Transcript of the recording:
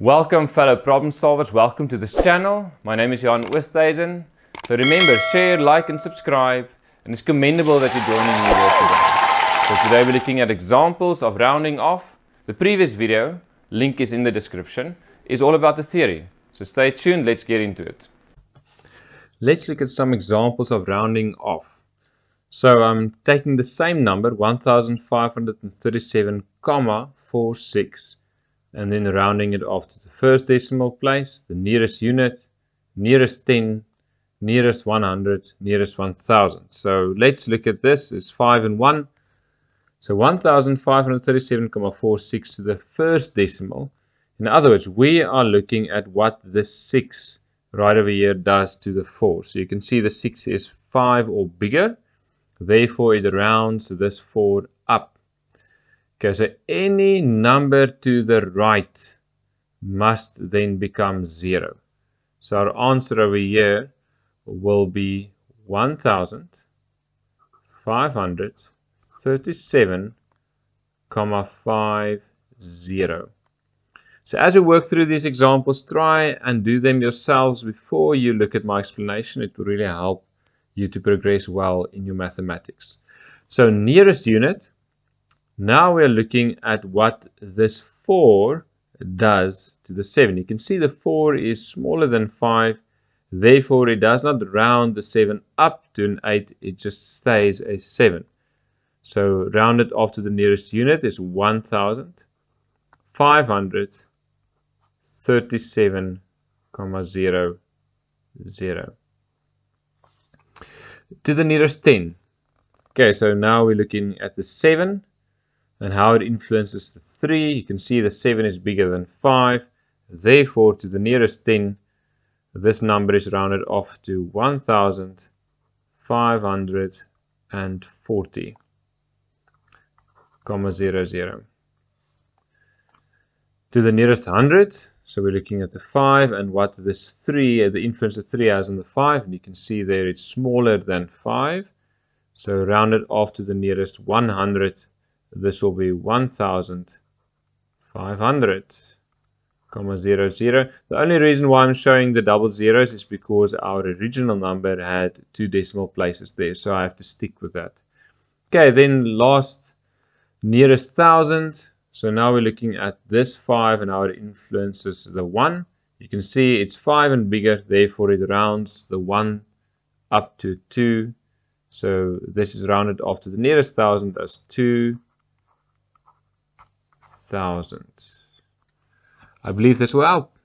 Welcome fellow problem solvers, welcome to this channel. My name is Johan Oosthuizen. So remember, share, like and subscribe. And it's commendable that you're joining me here today. So today we're looking at examples of rounding off. The previous video, link is in the description, is all about the theory. So stay tuned, let's get into it. Let's look at some examples of rounding off. So I'm taking the same number, 1537,46 and then rounding it off to the first decimal place, the nearest unit, nearest 10, nearest 100, nearest 1000. So let's look at this, it's 5 and 1. So 1537,46 to the first decimal. In other words, we are looking at what the 6 right over here does to the 4. So you can see the 6 is 5 or bigger. Therefore, it rounds this 4 up. Okay, so any number to the right must then become 0. So our answer over here will be 1537,50. So as we work through these examples, try and do them yourselves before you look at my explanation. It will really help you to progress well in your mathematics. So nearest unit, now we're looking at what this 4 does to the 7. You can see the 4 is smaller than 5. Therefore, it does not round the 7 up to an 8. It just stays a 7. So rounded off to the nearest unit is 1,537,00. To the nearest 10. Okay, so now we're looking at the 7 and how it influences the 3. You can see the 7 is bigger than 5. Therefore, to the nearest 10, this number is rounded off to 1,540, comma 0, 0. To the nearest 100, so we're looking at the 5 and what this 3, the influence of 3 has on the 5. And you can see there it's smaller than 5. So rounded off to the nearest 100 this will be 1500 comma 0 0 the only reason why I'm showing the double zeros is because our original number had two decimal places there so I have to stick with that. Okay then last nearest thousand. So now we're looking at this 5 and how it influences the 1 you can see it's 5 and bigger therefore it rounds the 1 up to 2 so this is rounded off to the nearest thousand as 2 thousand. I believe this will help.